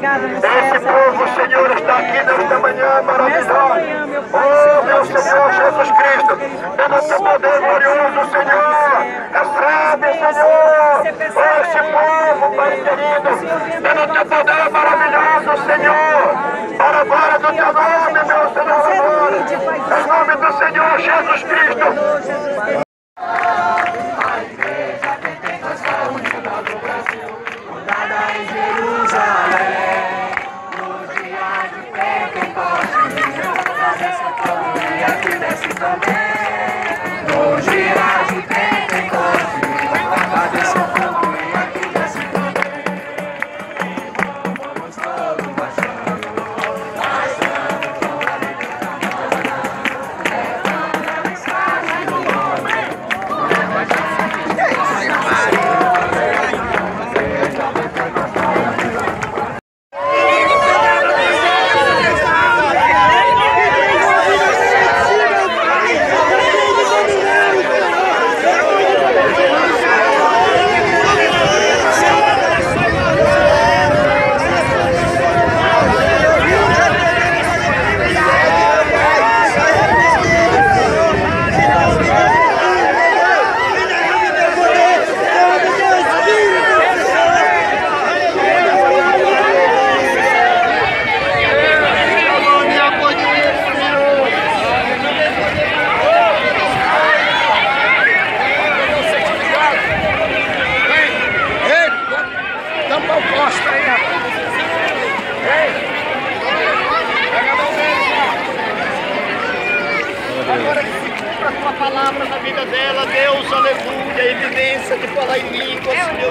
Esse povo, Senhor, está aqui nesta manhã maravilhosa. Oh, meu Senhor Jesus Cristo, pelo teu poder glorioso, Senhor. Recebe, Senhor, esse povo, Pai querido, pelo teu poder maravilhoso, Senhor. Para a glória do teu nome, meu Senhor. Em nome do Senhor Jesus Cristo. Tampa o Costa aí, rapaz. Ei! Pega a mão dele, Agora que se cumpra a tua palavra na vida dela, Deus, aleluia, evidência de falar em línguas, meu Senhor.